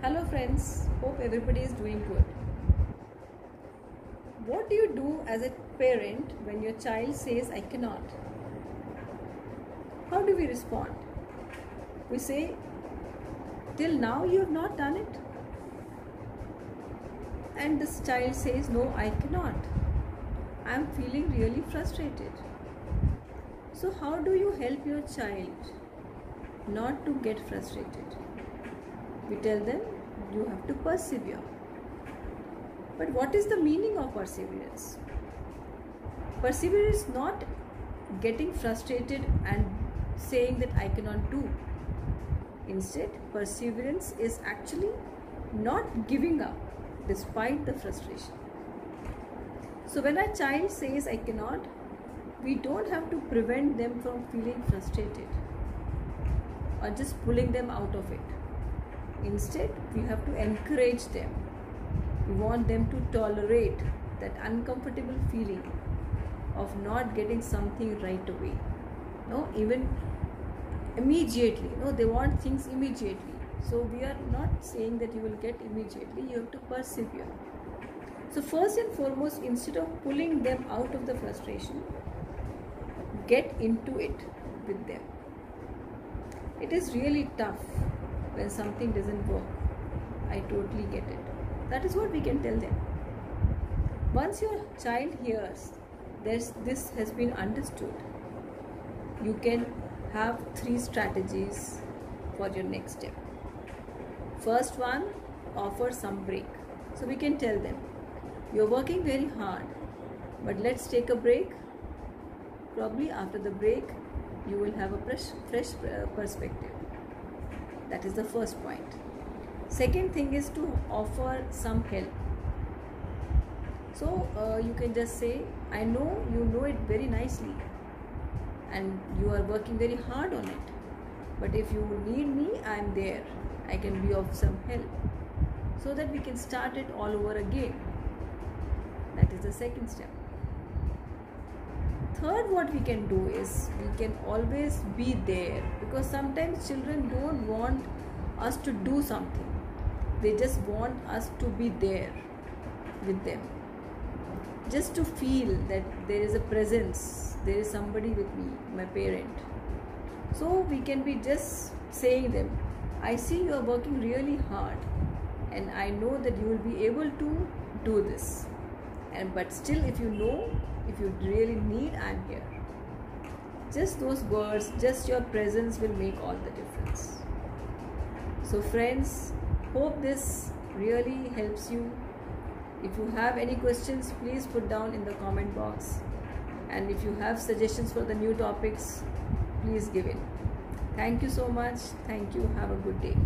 Hello, friends. Hope everybody is doing good. What do you do as a parent when your child says, I cannot? How do we respond? We say, Till now you have not done it. And this child says, No, I cannot. I am feeling really frustrated. So, how do you help your child not to get frustrated? We tell them you have to persevere. But what is the meaning of perseverance? Perseverance is not getting frustrated and saying that I cannot do. Instead, perseverance is actually not giving up despite the frustration. So, when a child says I cannot, we don't have to prevent them from feeling frustrated or just pulling them out of it. Instead, we have to encourage them. We want them to tolerate that uncomfortable feeling of not getting something right away. No, even immediately. No, they want things immediately. So we are not saying that you will get immediately. You have to persevere. So first and foremost, instead of pulling them out of the frustration, get into it with them. It is really tough when something doesn't work. I totally get it. That is what we can tell them. Once your child hears this, this has been understood, you can have three strategies for your next step. First one, offer some break. So we can tell them, you're working very hard, but let's take a break. Probably after the break, you will have a fresh, fresh uh, perspective. That is the first point. Second thing is to offer some help. So uh, you can just say, I know you know it very nicely and you are working very hard on it. But if you need me, I am there. I can be of some help. So that we can start it all over again. That is the second step. Third, what we can do is we can always be there because sometimes children don't want us to do something, they just want us to be there with them. Just to feel that there is a presence, there is somebody with me, my parent. So we can be just saying them, I see you are working really hard and I know that you will be able to do this. And but still if you know if you really need i'm here. Just those words just your presence will make all the difference. So friends hope this really helps you. If you have any questions please put down in the comment box. And if you have suggestions for the new topics please give it. thank you so much. Thank you. Have a good day